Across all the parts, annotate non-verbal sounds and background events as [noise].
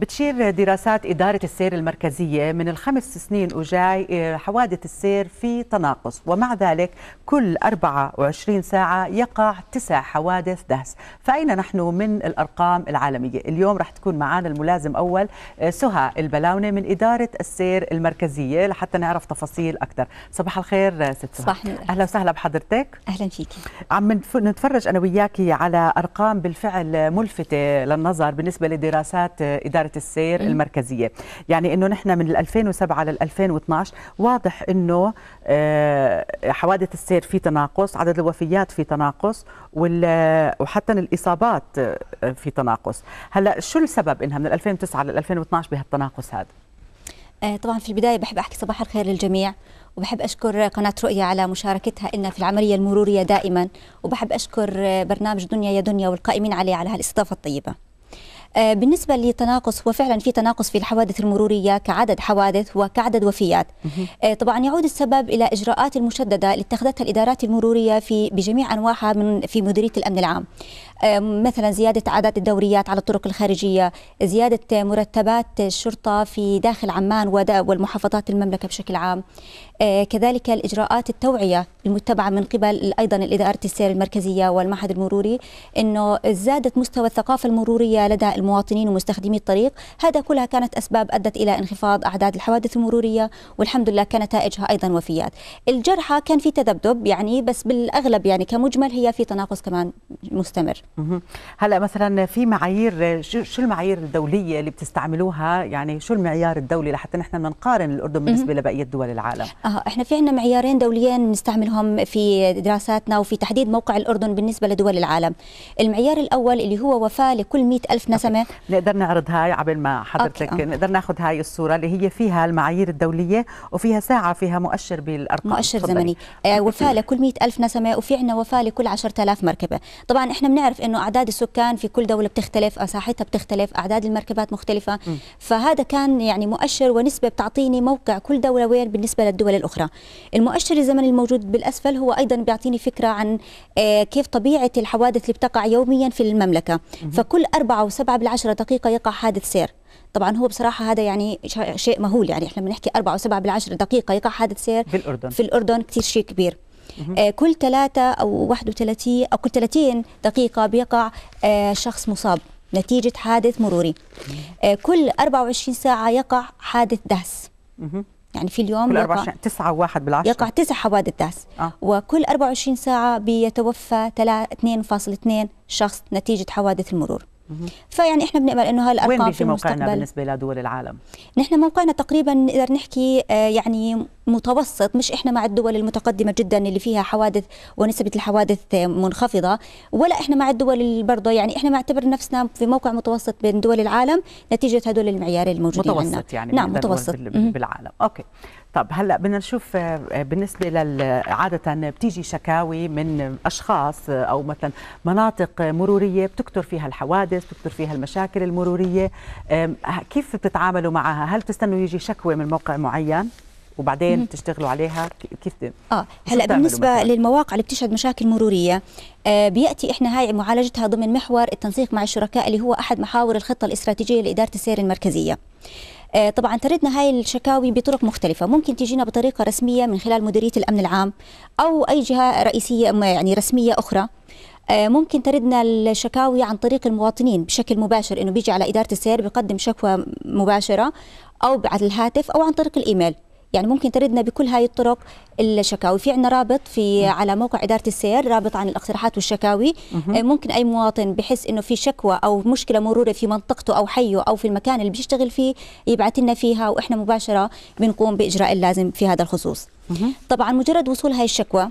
بتشير دراسات إدارة السير المركزية من الخمس سنين وجاي آه، حوادث السير في تناقص. ومع ذلك كل 24 ساعة يقع تسع حوادث دهس. فأين نحن من الأرقام العالمية؟ اليوم رح تكون معنا الملازم أول آه، سهى البلاونة من إدارة السير المركزية لحتى نعرف تفاصيل أكثر. صباح الخير آه، ست سهى. أهلا وسهلا بحضرتك. أهلا فيكي عم نتف- نتفرج أنا وياكي على أرقام بالفعل ملفتة للنظر بالنسبة لدراسات اداره السير المركزية، يعني إنه نحن من 2007 لل 2012 واضح إنه آه، حوادث السير في تناقص، عدد الوفيات في تناقص وال- وحتى الإصابات آه، في تناقص، هلأ شو السبب إنها من 2009 لل 2012 بهالتناقص هذا؟ آه طبعا في البداية بحب أحكي صباح الخير للجميع وبحب أشكر قناة رؤيا على مشاركتها لنا في العملية المرورية دائما وبحب أشكر آه، برنامج دنيا يا دنيا والقائمين عليه على هالإستضافة الطيبة. آه، بالنسبة للتناقص هو فعلا في تناقص في الحوادث المرورية كعدد حوادث وكعدد وفيات. آه، طبعا يعود السبب إلى إجراءات المشددة اللي اتخذتها الإدارات المرورية في بجميع أنواعها من في مديرية الأمن العام. مثلا زيادة أعداد الدوريات على الطرق الخارجية زيادة مرتبات الشرطة في داخل عمان والمحافظات المملكة بشكل عام. آه، كذلك الإجراءات التوعية المتبعة من قبل أيضا إدارة السير المركزية والمعهد المروري أنه زادت مستوى الثقافة المرورية لدى المواطنين ومستخدمي الطريق. هذا كلها كانت أسباب أدت إلى انخفاض أعداد الحوادث المرورية والحمد لله كان نتائجها أيضا وفيات. الجرحى كان في تذبذب يعني بس بالأغلب يعني كمجمل هي في تناقص كمان مستمر. هلا مثلا في معايير شو شو المعايير الدولية اللي بتستعملوها؟ يعني شو المعيار الدولي لحتى نحن بدنا نقارن الأردن بالنسبة لبقية دول العالم؟ آه إحنا في عندنا معيارين دوليين نستعملهم في دراساتنا وفي تحديد موقع الأردن بالنسبة لدول العالم. المعيار الأول اللي هو وفاة لكل مئة ألف نسمة. نقدر نعرض هاي قبل ما حضرتك. أوكي،. نقدر ناخذ هاي الصورة اللي هي فيها المعايير الدولية وفيها ساعة فيها مؤشر بالأرقام. مؤشر. زمني. آه وفاة لكل مئة ألف نسمة وفي عندنا وفاة لكل عشرة آلاف مركبة. طبعا إحنا بنعرف إنه أعداد السكان في كل دولة بتختلف مساحتها بتختلف أعداد المركبات مختلفة. فهذا كان يعني مؤشر ونسبة بتعطيني موقع كل دولة وين بالنسبة للدول الأخرى. المؤشر الزمني الموجود بالأسفل هو أيضا بيعطيني فكرة عن آه كيف طبيعة الحوادث اللي بتقع يوميا في المملكة. فكل أربعة وسبعة بالعشرة دقيقة يقع حادث سير. طبعا هو بصراحة هذا يعني شيء مهول يعني. إحنا بنحكي أربعة وسبعة بالعشرة دقيقة يقع حادث سير بالاردن في الأردن كثير شيء كبير. كل ثلاثة أو 31 أو كل 30 دقيقة بيقع آه شخص مصاب نتيجة حادث مروري. آه كل 24 ساعة يقع حادث دهس. يعني في اليوم كل يقع 24 9 1 بالعشرة. يقع تسع حوادث دهس. آه. وكل 24 ساعة بيتوفى تلا- 2.2 شخص نتيجة حوادث المرور. فيعني إحنا بنقبل إنه هاي وين في موقعنا بالنسبة لدول العالم؟ نحن موقعنا تقريبا نقدر نحكي آه، يعني متوسط مش إحنا مع الدول المتقدمة جدا اللي فيها حوادث ونسبة الحوادث آه، منخفضة ولا إحنا مع الدول برضه يعني إحنا نعتبر نفسنا في موقع متوسط بين دول العالم نتيجة هدول المعيارين الموجودين عندنا. متوسط يعني نعم متوسط. بالعالم. أوكي. طب هلا بدنا نشوف آه، بالنسبة لل عادة بتيجي شكاوي من أشخاص آه، أو مثلا مناطق آه، مرورية بتكثر فيها الحوادث بتكثر فيها المشاكل المرورية. كيف بتتعاملوا معها؟ هل بتستنوا يجي شكوى من موقع معين وبعدين تشتغلوا عليها؟ كيف آه هلا بالنسبة مثلاً؟ للمواقع اللي بتشهد مشاكل مرورية آه بيأتي إحنا هاي معالجتها ضمن محور التنسيق مع الشركاء اللي هو أحد محاور الخطة الاستراتيجية لإدارة السير المركزية. آه، طبعا تردنا هاي الشكاوي بطرق مختلفة. ممكن تجينا بطريقة رسمية من خلال مديرية الأمن العام أو أي جهة رئيسية م- يعني رسمية أخرى. آه، ممكن تردنا الشكاوي عن طريق المواطنين بشكل مباشر إنه بيجي على إدارة السير بيقدم شكوى مباشرة أو على الهاتف أو عن طريق الإيميل. يعني ممكن تردنا بكل هاي الطرق الشكاوي. في عندنا رابط في على موقع إدارة السير رابط عن الاقتراحات والشكاوي. آه، ممكن أي مواطن بحس إنه في شكوى أو مشكلة مرورية في منطقته أو حيه أو في المكان اللي بيشتغل فيه يبعث لنا فيها وإحنا مباشرة بنقوم بإجراء اللازم في هذا الخصوص. طبعا مجرد وصول هاي الشكوى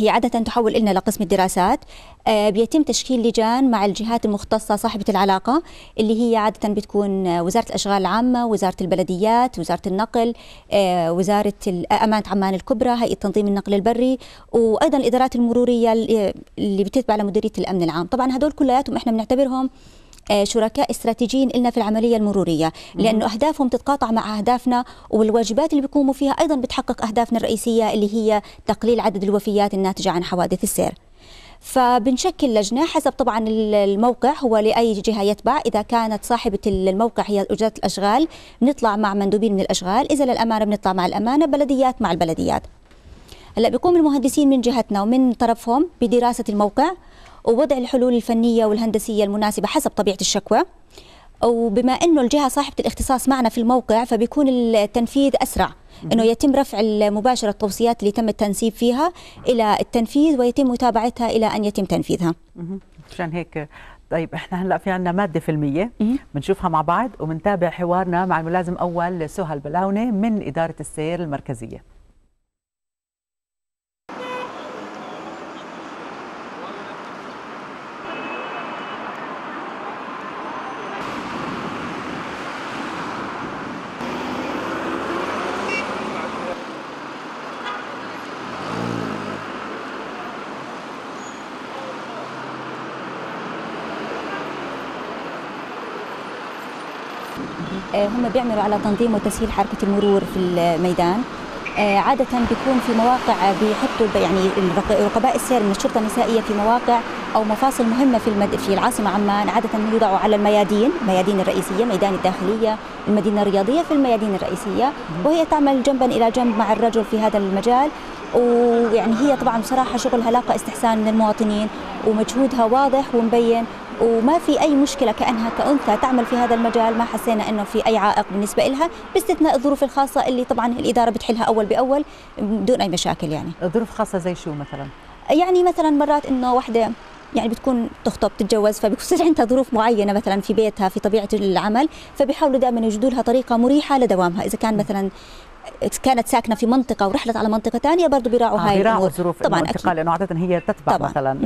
هي عادة تحول لنا لقسم الدراسات. آه، بيتم تشكيل لجان مع الجهات المختصة صاحبة العلاقة اللي هي عادة بتكون وزارة الأشغال العامة وزارة البلديات وزارة النقل آه، وزارة أمانة عمان الكبرى هيئة تنظيم النقل البري وأيضا الإدارات المرورية اللي بتتبع لمديرية الأمن العام. طبعا هدول كلياتهم إحنا بنعتبرهم شركاء استراتيجيين لنا في العملية المرورية لأنه أهدافهم تتقاطع مع أهدافنا والواجبات اللي بيقوموا فيها أيضا بتحقق أهدافنا الرئيسية اللي هي تقليل عدد الوفيات الناتجة عن حوادث السير. فبنشكل لجنة حسب طبعا الموقع هو لأي جهة يتبع. إذا كانت صاحبة الموقع هي وزارة الأشغال بنطلع مع مندوبين من الأشغال. إذا للأمانة بنطلع مع الأمانة بلديات مع البلديات. هلأ بيقوم المهندسين من جهتنا ومن طرفهم بدراسة الموقع. ووضع الحلول الفنية والهندسية المناسبة حسب طبيعة الشكوى. وبما إنه الجهة صاحبة الاختصاص معنا في الموقع فبيكون التنفيذ أسرع. إنه يتم رفع مباشره التوصيات اللي تم التنسيب فيها إلى التنفيذ ويتم متابعتها إلى أن يتم تنفيذها. عشان هيك طيب إحنا هلأ في عندنا مادة فيلمية بنشوفها مع بعض وبنتابع حوارنا مع الملازم أول سهى البلاونه من إدارة السير المركزية. هم بيعملوا على تنظيم وتسهيل حركة المرور في الميدان. آه، عادة بيكون في مواقع بيحطوا يعني رقباء السير من الشرطة النسائية في مواقع أو مفاصل مهمة في المد... في العاصمة عمان. عادة يوضعوا على الميادين الميادين الرئيسية ميدان الداخلية المدينة الرياضية في الميادين الرئيسية. وهي تعمل جنبا إلى جنب مع الرجل في هذا المجال. ويعني هي طبعا بصراحة شغلها لاقى استحسان من المواطنين ومجهودها واضح ومبين وما في أي مشكلة كأنها كأنثى تعمل في هذا المجال. ما حسينا إنه في أي عائق بالنسبة لها باستثناء الظروف الخاصة اللي طبعا الإدارة بتحلها أول بأول بدون أي مشاكل يعني. ظروف خاصة زي شو مثلا؟ يعني مثلا مرات إنه وحده يعني بتكون تخطب تتجوز فبيصير [laughs] عندها ظروف معينة مثلا في بيتها في طبيعة العمل فبيحاولوا دائما يجدوا لها طريقة مريحة لدوامها. إذا كان مثلا كانت ساكنة في منطقة ورحلت على منطقة ثانية برضه بيراعوا آه هاي بيراعوا ظروف طبعا الانتقال لأنه عادة هي تتبع طبعًا. مثلا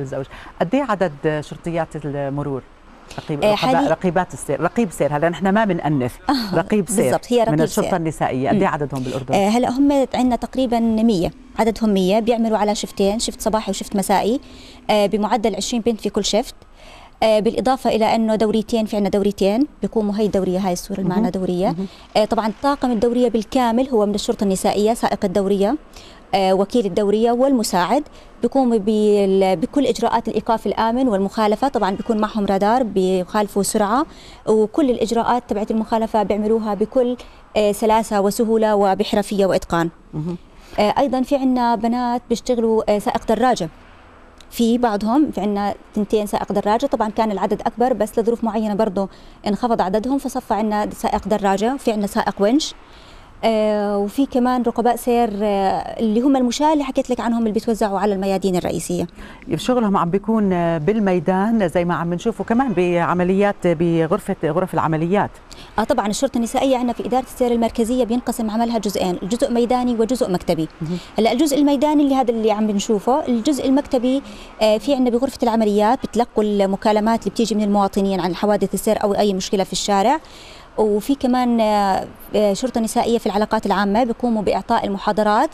الزوج. قد إيه عدد شرطيات المرور؟ رقيب آه رقيبات السير رقيب سير. هلا نحن ما بنأنف. [laughs] آه رقيب سير بالضبط هي رقيب من الشرطة سير. النسائية. قد إيه عددهم بالأردن؟ آه هلا هم عندنا تقريبا 100 عددهم 100 بيعملوا على شفتين شفت صباحي وشفت مسائي. آه بمعدل 20 بنت في كل شفت. آه بالإضافة إلى أنه دوريتين في عندنا دوريتين بيقوموا هي الدورية هاي الصورة اللي معنا دورية. آه طبعا طاقم الدورية بالكامل هو من الشرطة النسائية سائق الدورية آه وكيل الدورية والمساعد. بيقوموا بكل إجراءات الإيقاف الآمن والمخالفة. طبعا بيكون معهم رادار بيخالفوا سرعة وكل الإجراءات تبعت المخالفة بيعملوها بكل سلاسة وسهولة وبحرفية وإتقان. آه أيضا في عندنا بنات بيشتغلوا سائق دراجة. في بعضهم في عندنا تنتين سائق دراجة. طبعا كان العدد أكبر بس لظروف معينة برضه انخفض عددهم فصفى عندنا سائق دراجة. وفي عندنا سائق ونش. آه وفي كمان رقباء سير آه اللي هم المشاة اللي حكيت لك عنهم اللي بيتوزعوا على الميادين الرئيسية. شغلهم عم بيكون بالميدان زي ما عم نشوفه كمان بعمليات بغرفة غرف العمليات. آه طبعا الشرطة النسائية عندنا في إدارة السير المركزية بينقسم عملها جزئين جزء ميداني وجزء مكتبي. هلأ الجزء الميداني اللي هذا اللي عم بنشوفه الجزء المكتبي آه في عندنا بغرفة العمليات بتلقوا المكالمات اللي بتيجي من المواطنين عن حوادث السير أو أي مشكلة في الشارع. وفي كمان شرطة نسائية في العلاقات العامة بيقوموا بإعطاء المحاضرات.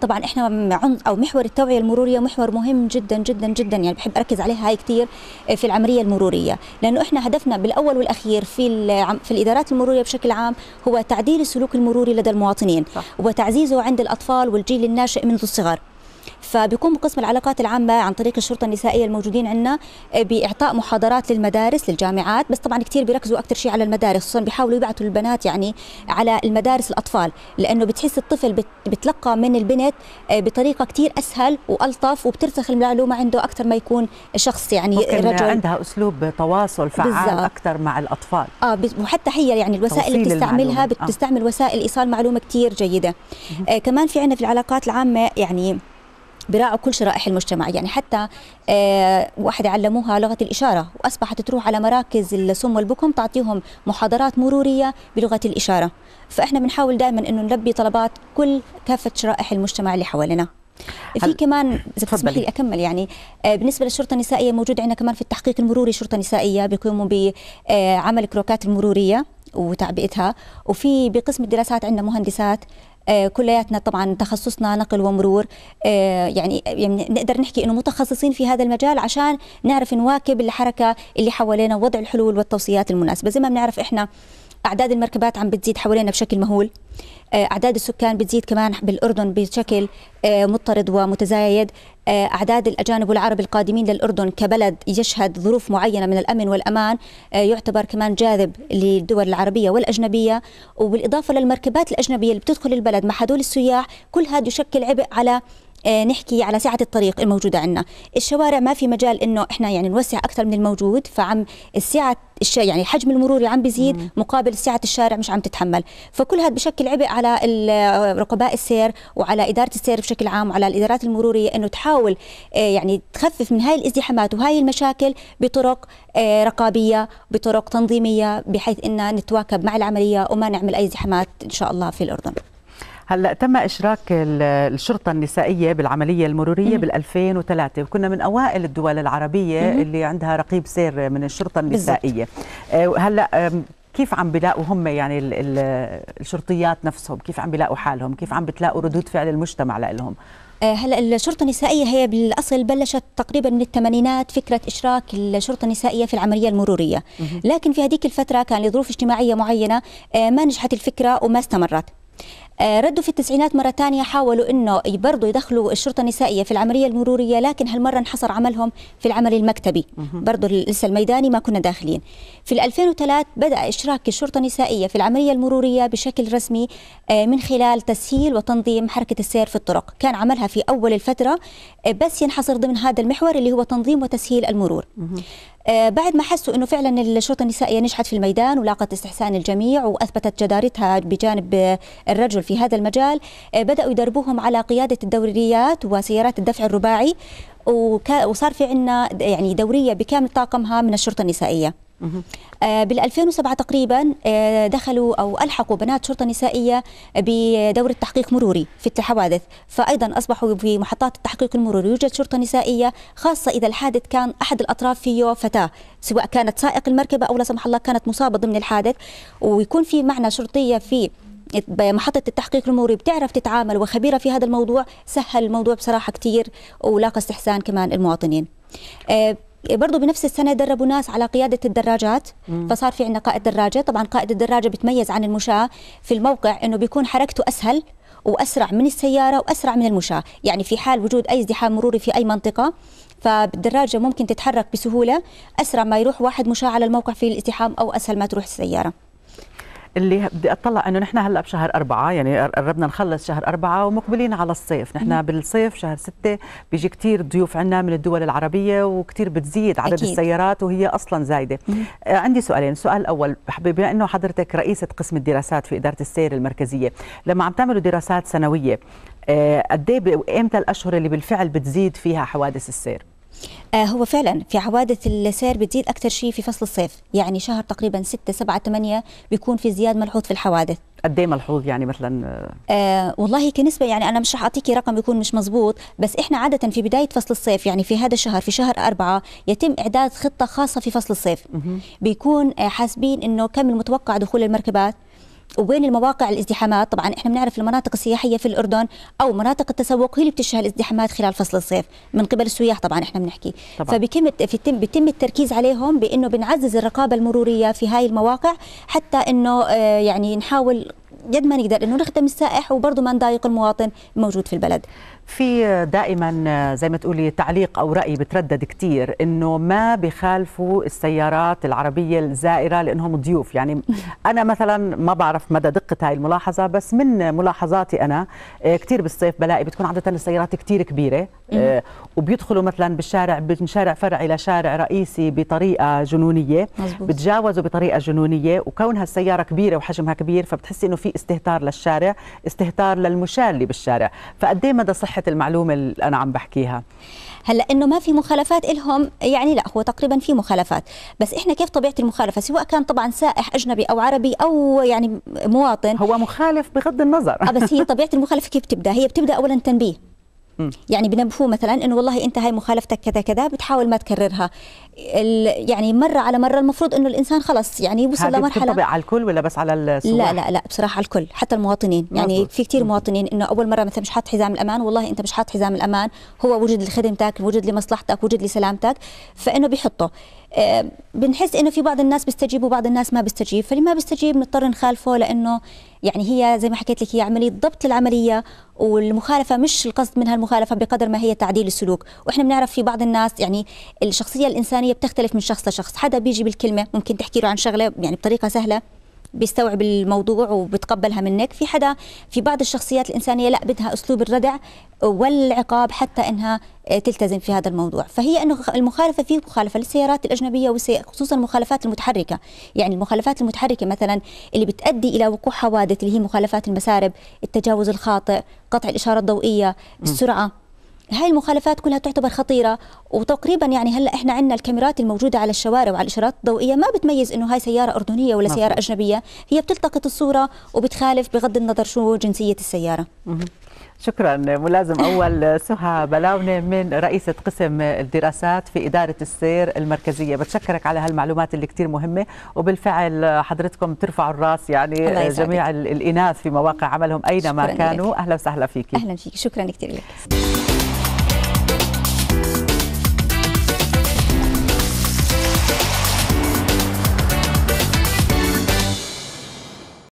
طبعا إحنا أو محور التوعية المرورية محور مهم جدا جدا جدا. يعني بحب أركز عليها هاي كثير في العملية المرورية. لأنه إحنا هدفنا بالأول والأخير في في الإدارات المرورية بشكل عام هو تعديل السلوك المروري لدى المواطنين. صح. وتعزيزه عند الأطفال والجيل الناشئ منذ الصغر. فبيقوم قسم العلاقات العامة عن طريق الشرطة النسائية الموجودين عندنا بإعطاء محاضرات للمدارس للجامعات. بس طبعا كثير بيركزوا أكثر شيء على المدارس خصوصا بيحاولوا يبعثوا البنات يعني على المدارس الأطفال لأنه بتحس الطفل بتلقى من البنت بطريقة كثير أسهل وألطف وبترسخ المعلومة عنده أكثر ما يكون شخص يعني رجل. عندها أسلوب تواصل فعال بالزبط. أكثر مع الأطفال. آه وحتى هي يعني الوسائل اللي بتستعملها بتستعمل آه. وسائل إيصال معلومة كثير جيدة. آه كمان في عندنا في العلاقات العامة يعني براعوا كل شرائح المجتمع. يعني حتى آه واحد علموها لغة الإشارة وأصبحت تروح على مراكز الصم والبكم تعطيهم محاضرات مرورية بلغة الإشارة. فإحنا بنحاول دائما أنه نلبي طلبات كل كافة شرائح المجتمع اللي حوالينا. في كمان إذا تسمحي لي أكمل يعني آه بالنسبة للشرطة النسائية موجود عندنا كمان في التحقيق المروري شرطة نسائية بيقوموا بعمل كروكات المرورية. وتعبئتها. وفي بقسم الدراسات عندنا مهندسات آه كلياتنا طبعا تخصصنا نقل ومرور آه يعني, يعني نقدر نحكي إنه متخصصين في هذا المجال عشان نعرف نواكب الحركة اللي حوالينا ووضع الحلول والتوصيات المناسبة. زي ما بنعرف إحنا أعداد المركبات عم بتزيد حوالينا بشكل مهول. آه، أعداد السكان بتزيد كمان بالأردن بشكل آه، مضطرد ومتزايد. آه، أعداد الأجانب والعرب القادمين للأردن كبلد يشهد ظروف معينة من الأمن والأمان. يعتبر كمان جاذب للدول العربية والأجنبية. وبالإضافة للمركبات الأجنبية اللي بتدخل البلد مع هدول السياح كل هذا يشكل عبء على نحكي على سعة الطريق الموجودة عندنا. الشوارع ما في مجال إنه إحنا يعني نوسع أكثر من الموجود فعم السعة الش... يعني حجم المرور عم بيزيد مقابل سعة الشارع مش عم تتحمل. فكل هذا بشكل عبء على رقباء السير وعلى إدارة السير بشكل عام وعلى الإدارات المرورية إنه تحاول آه، يعني تخفف من هاي الازدحامات وهاي المشاكل بطرق آه، رقابية بطرق تنظيمية بحيث إن نتواكب مع العملية وما نعمل أي ازدحامات إن شاء الله في الأردن. هلا تم إشراك الشرطة النسائية بالعملية المرورية بال 2003 وكنا من أوائل الدول العربية اللي عندها رقيب سير من الشرطة النسائية. آه، هلا كيف عم بيلاقوا هم يعني الشرطيات نفسهم؟ كيف عم بيلاقوا حالهم؟ كيف عم بتلاقوا ردود فعل المجتمع لهم آه، هلا الشرطة النسائية هي بالأصل بلشت تقريبا من الثمانينات فكرة إشراك الشرطة النسائية في العملية المرورية، لكن في هذيك الفترة كان لظروف اجتماعية معينة آه، ما نجحت الفكرة وما استمرت. آه، ردوا في التسعينات مرة ثانية حاولوا أنه برضو يدخلوا الشرطة النسائية في العملية المرورية لكن هالمرة انحصر عملهم في العمل المكتبي. برضو لسه الميداني ما كنا داخلين. في 2003 بدأ إشراك الشرطة النسائية في العملية المرورية بشكل رسمي آه، من خلال تسهيل وتنظيم حركة السير في الطرق. كان عملها في أول الفترة آه، بس ينحصر ضمن هذا المحور اللي هو تنظيم وتسهيل المرور. بعد ما حسوا إنه فعلا الشرطة النسائيه نجحت في الميدان ولاقت استحسان الجميع وأثبتت جدارتها بجانب الرجل في هذا المجال آه، بدأوا يدربوهم على قيادة الدوريات وسيارات الدفع الرباعي وصار في عندنا يعني دورية بكامل طاقمها من الشرطة النسائية. آه، بال 2007 تقريبا آه، دخلوا أو ألحقوا بنات شرطة نسائية بدورة تحقيق مروري في الحوادث. فايضا أصبحوا في محطات التحقيق المروري يوجد شرطة نسائية خاصة إذا الحادث كان أحد الأطراف فيه فتاه سواء كانت سائق المركبة أو لا سمح الله كانت مصابة ضمن الحادث. ويكون في معنا شرطية في محطة التحقيق المروري بتعرف تتعامل وخبيرة في هذا الموضوع. سهل الموضوع بصراحة كثير ولاقى استحسان كمان المواطنين. آه، برضه بنفس السنة دربوا ناس على قيادة الدراجات مم. فصار في عندنا قائد دراجة. طبعا قائد الدراجة بيتميز عن المشاة في الموقع إنه بيكون حركته أسهل وأسرع من السيارة وأسرع من المشاة. يعني في حال وجود أي ازدحام مروري في أي منطقة فالدراجة ممكن تتحرك بسهولة أسرع ما يروح واحد مشاة على الموقع في الازدحام أو أسهل ما تروح السيارة. اللي بدي أطلع إنه نحن هلأ بشهر أربعة يعني قربنا نخلص شهر أربعة ومقبلين على الصيف. نحن بالصيف شهر ستة بيجي كثير ضيوف عنا من الدول العربية وكثير بتزيد عدد أكيد. السيارات وهي أصلا زايدة. آه عندي سؤالين. السؤال الأول بما أنه حضرتك رئيسة قسم الدراسات في إدارة السير المركزية لما عم تعملوا دراسات سنوية آه قد إيه إمتى الأشهر اللي بالفعل بتزيد فيها حوادث السير؟ آه هو فعلا في حوادث السير بتزيد أكثر شيء في فصل الصيف. يعني شهر تقريبا 6 7 8 بيكون في زياد ملحوظ في الحوادث. قد إيه ملحوظ؟ يعني مثلا آه. والله كنسبة يعني أنا مش رح أعطيكي رقم يكون مش مزبوط بس إحنا عادة في بداية فصل الصيف يعني في هذا الشهر في شهر أربعة يتم إعداد خطة خاصة في فصل الصيف. بيكون آه حاسبين إنه كم المتوقع دخول المركبات. وبين المواقع الازدحامات طبعا إحنا بنعرف المناطق السياحية في الأردن أو مناطق التسوق هي اللي بتشهد الازدحامات خلال فصل الصيف من قبل السياح طبعا إحنا بنحكي. طبعا. فبيتم بيتم التركيز عليهم بإنه بنعزز الرقابة المرورية في هاي المواقع حتى إنه آه، يعني نحاول قد ما نقدر إنه نخدم السائح وبرضه ما نضايق المواطن الموجود في البلد. في دائما زي ما تقولي تعليق أو رأي بتردد كثير إنه ما بخالفوا السيارات العربية الزائرة لأنهم ضيوف. يعني أنا مثلا ما بعرف مدى دقة هاي الملاحظة بس من ملاحظاتي أنا آه، كثير بالصيف بلاقي بتكون عادة السيارات كثير كبيرة آه، وبيدخلوا مثلا بالشارع من شارع فرعي لشارع رئيسي بطريقة جنونية مزبوط. بتجاوزوا بطريقة جنونية وكونها السيارة كبيرة وحجمها كبير فبتحسي إنه في استهتار للشارع استهتار للمشاة اللي بالشارع. فقد مدى صحة المعلومة اللي أنا عم بحكيها. هلأ إنه ما في مخالفات لهم يعني لا هو تقريبا في مخالفات. بس إحنا كيف طبيعة المخالفة؟ سواء كان طبعا سائح أجنبي أو عربي أو يعني مواطن. هو مخالف بغض النظر. آه بس هي [laughs] طبيعة المخالفة كيف بتبدأ؟ هي بتبدأ اولا تنبيه. يعني بنبهوه مثلا إنه والله أنت هاي مخالفتك كذا كذا بتحاول ما تكررها. يعني مرة على مرة المفروض إنه الإنسان خلص يعني وصل لمرحلة هذه على الكل ولا بس على السواح؟ لا لا لا بصراحة على الكل حتى المواطنين. يعني مزبوط. في كثير مواطنين إنه أول مرة مثلا مش حاط حزام الأمان والله أنت مش حاط حزام الأمان هو وجد لخدمتك وجد لمصلحتك وجد لسلامتك فإنه بيحطه. بنحس إنه في بعض الناس بيستجيب وبعض الناس ما بيستجيب. فاللي ما بيستجيب بنضطر نخالفه لأنه يعني هي زي ما حكيت لك هي عملية ضبط العملية والمخالفة مش القصد منها المخالفة بقدر ما هي تعديل السلوك. وإحنا بنعرف في بعض الناس يعني الشخصية الإنسانية بتختلف من شخص لشخص. حدا بيجي بالكلمة ممكن تحكي له عن شغلة يعني بطريقة سهلة بيستوعب الموضوع وبتقبلها منك. في حدا في بعض الشخصيات الإنسانية لا بدها أسلوب الردع والعقاب حتى إنها تلتزم في هذا الموضوع. فهي أنه المخالفة في مخالفة للسيارات الأجنبية خصوصا المخالفات المتحركة. يعني المخالفات المتحركة مثلا اللي بتؤدي إلى وقوع حوادث اللي هي مخالفات المسارب التجاوز الخاطئ قطع الإشارة الضوئية السرعة. هاي المخالفات كلها تعتبر خطيرة. وتقريبا يعني هلأ إحنا عندنا الكاميرات الموجودة على الشوارع وعلى الإشارات الضوئية ما بتميز إنه هاي سيارة أردنية ولا سيارة أجنبية. هي بتلتقط الصورة وبتخالف بغض النظر شو جنسية السيارة. شكرا ملازم أول [laughs] سهى بلاونة من رئيسة قسم الدراسات في إدارة السير المركزية. بتشكرك على هالمعلومات اللي كثير مهمة وبالفعل حضرتكم ترفعوا الرأس يعني جميع الإناث في مواقع عملهم أينما كانوا. أهلا وسهلا فيك أهلا فيك شكرا كثير لك.